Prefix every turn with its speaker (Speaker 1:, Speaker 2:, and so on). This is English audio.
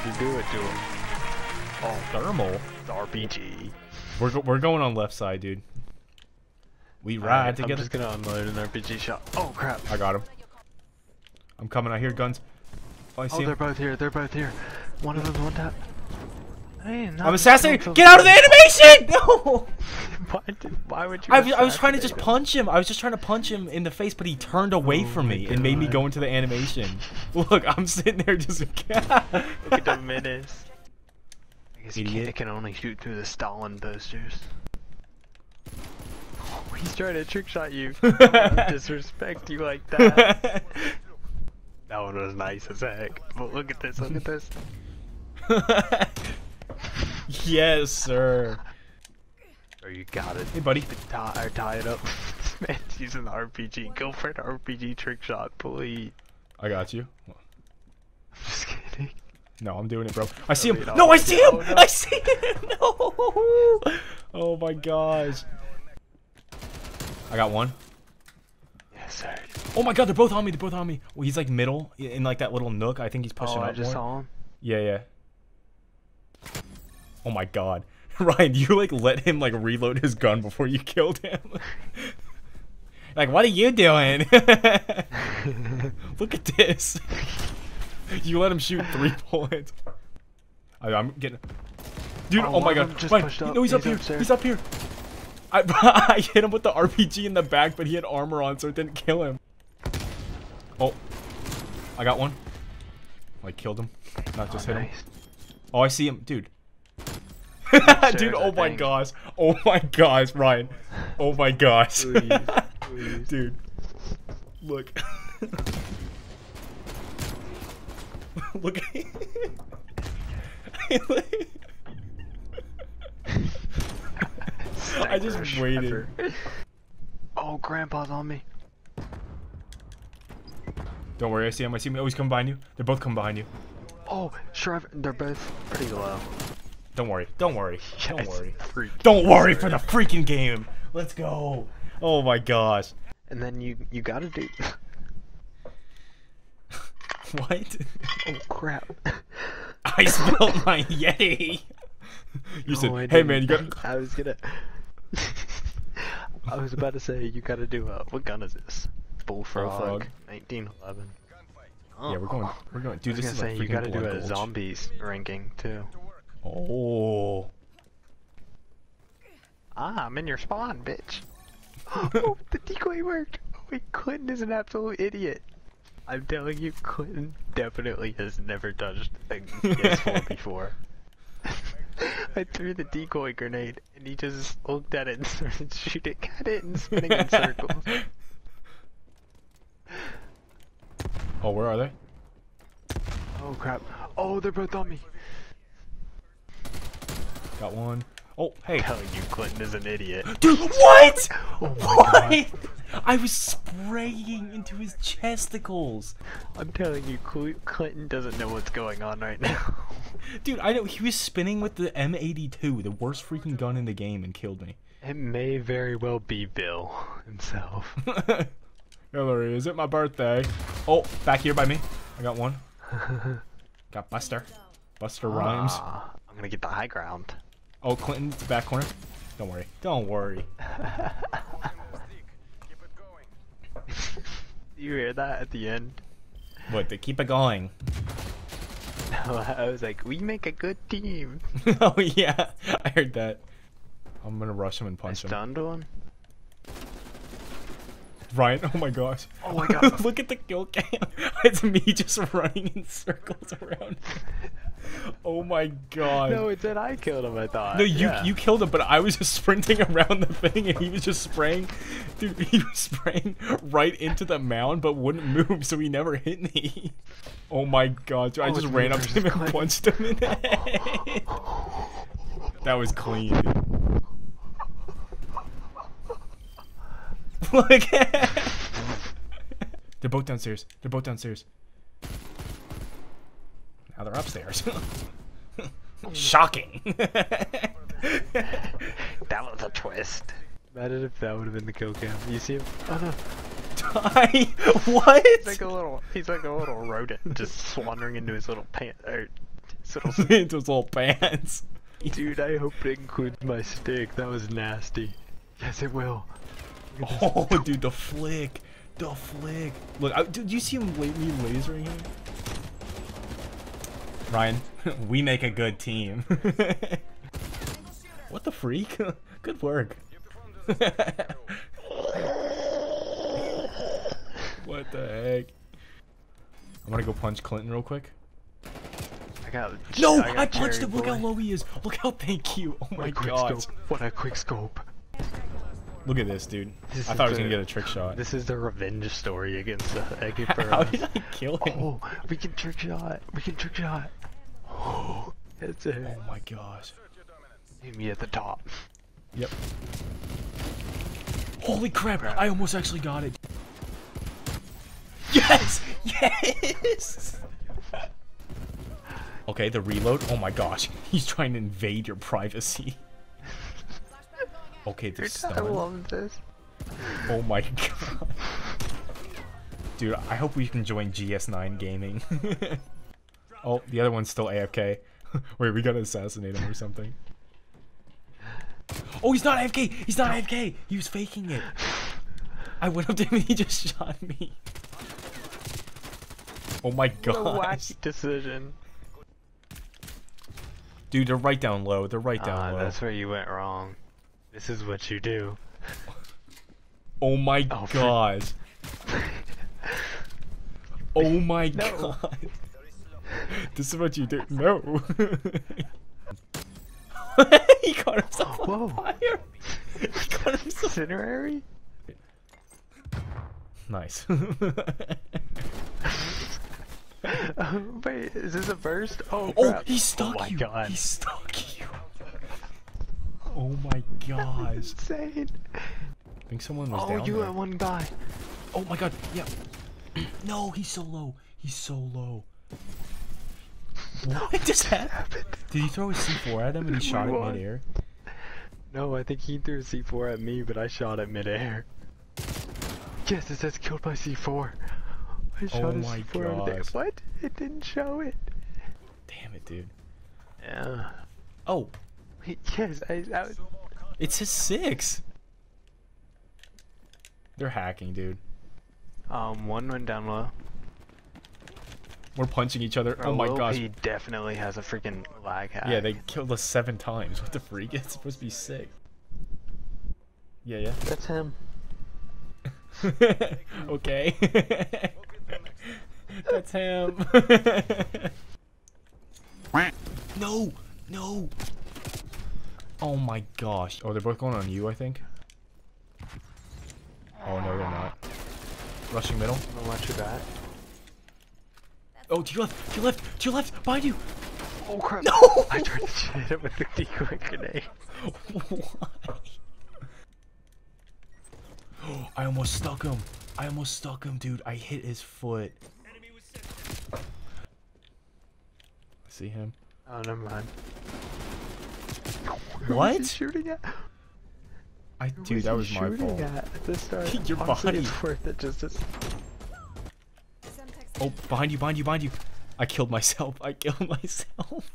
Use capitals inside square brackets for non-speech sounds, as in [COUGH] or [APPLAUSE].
Speaker 1: to do it to him.
Speaker 2: Oh, thermal.
Speaker 1: It's RPG.
Speaker 2: We're go we're going on left side, dude. We ride
Speaker 1: Alright, I'm
Speaker 2: together.
Speaker 1: just gonna unload an RPG shot. Oh crap!
Speaker 2: I got him. I'm coming. I hear guns. Oh, I see
Speaker 1: Oh, they're
Speaker 2: him.
Speaker 1: both here. They're both here. One of them's one tap. Hey,
Speaker 2: I'm assassinating. Get out of the animation! [LAUGHS] No.
Speaker 1: Why, did, why would you?
Speaker 2: I, was- I was trying to just punch him. I was just trying to punch him in the face, but he turned away
Speaker 1: Oh
Speaker 2: from
Speaker 1: my
Speaker 2: me and made me go into the animation. Look, I'm sitting there just. [LAUGHS]
Speaker 1: Look at the menace. I guess you can't,
Speaker 2: Idiot.
Speaker 1: it can only shoot through the Stalin posters. Oh, [LAUGHS] he's trying to trick shot you. [LAUGHS] disrespect you like that. That one was nice as heck. But look at this, look at this.
Speaker 2: yes, sir.
Speaker 1: You got it.
Speaker 2: Hey, buddy.
Speaker 1: Tie, tie it up. [LAUGHS] This man's using the RPG. Go for an RPG trick shot, please.
Speaker 2: I got you.
Speaker 1: I'm [LAUGHS] just kidding.
Speaker 2: No, I'm doing it, bro. I see him. No, I see him.
Speaker 1: no, no.
Speaker 2: I see him. [LAUGHS] No. Oh my gosh. I got one.
Speaker 1: Yes, sir.
Speaker 2: Oh my god, they're both on me. They're both on me. Well, he's like middle in like that little nook. I think he's pushing
Speaker 1: Oh,
Speaker 2: up
Speaker 1: I just
Speaker 2: more.
Speaker 1: saw him.
Speaker 2: Yeah, yeah. Oh my god. [LAUGHS] Ryan, you like let him like reload his gun before you killed him. [LAUGHS] like, what are you doing? [LAUGHS] Look at this. you let him shoot three bullets. I, I'm getting. Dude,
Speaker 1: Oh,
Speaker 2: oh, my god.
Speaker 1: just
Speaker 2: Ryan,
Speaker 1: pushed up.
Speaker 2: no, he's, up
Speaker 1: He's
Speaker 2: here.
Speaker 1: upstairs.
Speaker 2: He's up here. I, I hit him with the RPG in the back, but he had armor on, so it didn't kill him. Oh, I got one. Like killed him, not oh, just
Speaker 1: oh,
Speaker 2: hit him. Oh, I see him, dude. Dude, oh my gosh. Oh my gosh, Ryan. Oh my gosh.
Speaker 1: Please, [LAUGHS] please.
Speaker 2: dude. Look. [LAUGHS] Look I just waited.
Speaker 1: Oh, Grandpa's on me.
Speaker 2: Don't worry, I see him. I see him. Oh, he's coming behind you. They're both coming behind you.
Speaker 1: Oh, Shriver. They're both pretty low.
Speaker 2: Don't worry. Don't worry. [LAUGHS] Don't worry. Don't worry for the freaking game. Let's go. Oh my gosh.
Speaker 1: And then you you gotta do. [LAUGHS]
Speaker 2: What?
Speaker 1: oh crap. [LAUGHS]
Speaker 2: I spilled my Yeti. You said,
Speaker 1: No, I
Speaker 2: "Hey man, you got."
Speaker 1: I was gonna. I was about to say you gotta do a. What gun is this? Bullfrog.
Speaker 2: Bullfrog.
Speaker 1: 1911.
Speaker 2: Yeah, we're going. We're going. Dude,
Speaker 1: I was
Speaker 2: this is
Speaker 1: gonna
Speaker 2: like
Speaker 1: say you gotta do a zombies ranking too.
Speaker 2: Oh.
Speaker 1: Ah, I'm in your spawn, bitch. [LAUGHS] oh, the decoy worked. Oh, wait, Clinton is an absolute idiot. I'm telling you, Clinton definitely has never touched a PS4 [LAUGHS] before. [LAUGHS] I threw the decoy grenade, and he just looked at it and started shooting at it and spinning in circles.
Speaker 2: Oh, where are they?
Speaker 1: Oh crap! Oh, they're both on me.
Speaker 2: Got one. Oh, hey.
Speaker 1: I'm [LAUGHS] telling you, Clinton is an idiot. [GASPS]
Speaker 2: Dude, what?
Speaker 1: Oh
Speaker 2: what? I was spraying into his chesticles.
Speaker 1: I'm telling you, Cl- Clinton doesn't know what's going on right now. [LAUGHS]
Speaker 2: Dude, I know he was spinning with the M82, the worst freaking gun in the game, and killed me.
Speaker 1: It may very well be Bill himself. [LAUGHS]
Speaker 2: Hillary, is it my birthday? Oh, back here by me. I got one. Got Buster. Buster Rhymes.
Speaker 1: Ah, I'm gonna get the high ground.
Speaker 2: Oh, Clinton's back corner. Don't worry. Don't worry. [LAUGHS]
Speaker 1: you hear that at the end?
Speaker 2: What, to keep it going?
Speaker 1: I was like, we make a good team. [LAUGHS]
Speaker 2: oh, yeah. I heard that. I'm gonna rush him and
Speaker 1: I
Speaker 2: punch him.
Speaker 1: stunned one.
Speaker 2: Ryan, oh my gosh.
Speaker 1: Oh my god. [LAUGHS]
Speaker 2: Look at the kill cam. It's me just running in circles around. [LAUGHS] Oh my god.
Speaker 1: no, it said I killed him. I thought.
Speaker 2: No, you
Speaker 1: Yeah.
Speaker 2: you killed him, but I was just [LAUGHS] sprinting around the thing, and he was just spraying. Dude, he was [LAUGHS] spraying right into the mound, but wouldn't move, so he never hit me. Oh my god! I
Speaker 1: Oh,
Speaker 2: just ran up to him and
Speaker 1: Clint.
Speaker 2: punched him in the head. That was clean. dude. Look at. They're both downstairs. They're both downstairs. Now they're upstairs. [LAUGHS] Hmm. Shocking. [LAUGHS]
Speaker 1: That was a twist. Imagine if that would have been the kill cam. You see him? Oh no.
Speaker 2: Die? [LAUGHS] What?
Speaker 1: He's like a little. He's like a little rodent, just wandering into his little pants. Or er, His little
Speaker 2: Those little pants.
Speaker 1: Dude, I hope it includes my stick. That was nasty. Yes, it will. Look at this.
Speaker 2: Oh, dude, the flick. The flick. Look, I, did you see him la- me lasering him? Ryan, [LAUGHS] we make a good team. [LAUGHS] what the freak? [LAUGHS] good work. what the heck? I'm gonna go punch Clinton real quick.
Speaker 1: I got.
Speaker 2: No,
Speaker 1: got
Speaker 2: I, punched him. Look how low he is. Look how thank you. Oh
Speaker 1: What
Speaker 2: my god.
Speaker 1: scope. What a quick scope.
Speaker 2: Look at this, dude.
Speaker 1: This
Speaker 2: I thought I was
Speaker 1: the-
Speaker 2: gonna get a trick shot.
Speaker 1: This is the revenge story against uh, [LAUGHS] Eggy
Speaker 2: How did I kill him?
Speaker 1: Oh, we can trick shot. We can trick shot. Oh, [GASPS] that's it.
Speaker 2: Oh my gosh.
Speaker 1: Meet me at the top.
Speaker 2: Yep. Holy crap! I almost actually got it. Yes! Yes! [LAUGHS] Okay, the reload. Oh my gosh. [LAUGHS] He's trying to invade your privacy. Okay, the
Speaker 1: I love this.
Speaker 2: Oh my [LAUGHS] god. Dude, I hope we can join GS9 gaming. [LAUGHS] oh, the other one's still AFK. [LAUGHS] Wait, we gotta assassinate him or something. Oh, he's not AFK! He's not AFK! He was faking it. I went up to him and he just shot me. Oh my god.
Speaker 1: wacky decision.
Speaker 2: Dude, they're right down low. They're right down
Speaker 1: Ah,
Speaker 2: low.
Speaker 1: that's where you went wrong. This is what you do.
Speaker 2: Oh my
Speaker 1: Oh,
Speaker 2: gosh. Oh my [LAUGHS]
Speaker 1: No.
Speaker 2: god. This is what you do. No. [LAUGHS] he caught himself on
Speaker 1: Whoa.
Speaker 2: fire. He caught himself.
Speaker 1: Incinerary?
Speaker 2: Nice.
Speaker 1: Uh, [LAUGHS] wait, is this a burst? Oh,
Speaker 2: oh,
Speaker 1: crap.
Speaker 2: he stuck
Speaker 1: oh my
Speaker 2: you.
Speaker 1: God.
Speaker 2: He stuck. Oh my gosh. [LAUGHS]
Speaker 1: insane.
Speaker 2: I think someone was
Speaker 1: Oh,
Speaker 2: down
Speaker 1: you
Speaker 2: there.
Speaker 1: one guy.
Speaker 2: Oh my god. Yeah. [CLEARS THROAT] no, he's so low. He's so low. [LAUGHS] What just happened? Did he throw his C4 at him and he [LAUGHS] shot it midair?
Speaker 1: No, I think he threw a C4 at me, but I shot it midair. Yes, it says killed by C4. I shot
Speaker 2: Oh
Speaker 1: a
Speaker 2: my
Speaker 1: C4 out of there. What? It didn't show it.
Speaker 2: Damn it, dude.
Speaker 1: Yeah.
Speaker 2: Oh, [LAUGHS]
Speaker 1: Yes, I, I
Speaker 2: it says six. They're hacking, dude.
Speaker 1: um one went down low.
Speaker 2: We're punching each other.
Speaker 1: Bro,
Speaker 2: oh my
Speaker 1: Lil
Speaker 2: gosh.
Speaker 1: P definitely has a freaking lag hack.
Speaker 2: Yeah, they killed us seven times. What the freak? It's supposed to be sick. Yeah, yeah.
Speaker 1: That's him. [LAUGHS]
Speaker 2: okay. [LAUGHS] That's him. no, no. Oh my gosh. Oh, they're both going on you, I think. Oh no, they're not. Rushing middle.
Speaker 1: How much of that?
Speaker 2: Oh, to your left, to your left, to your left, behind you.
Speaker 1: Oh crap!
Speaker 2: No!
Speaker 1: I tried to shoot him with the decoy grenade.
Speaker 2: Why? [GASPS] I almost stuck him. I almost stuck him, dude. I hit his foot. I see him?
Speaker 1: Oh, never mind. [LAUGHS]
Speaker 2: What?
Speaker 1: Shooting at?
Speaker 2: I
Speaker 1: Who
Speaker 2: dude, that was my fault.
Speaker 1: At the uh, start. [LAUGHS]
Speaker 2: Your
Speaker 1: Honestly,
Speaker 2: body.
Speaker 1: It's worth it just to.
Speaker 2: Oh, behind you, behind you, behind you. I killed myself. I killed [LAUGHS] myself.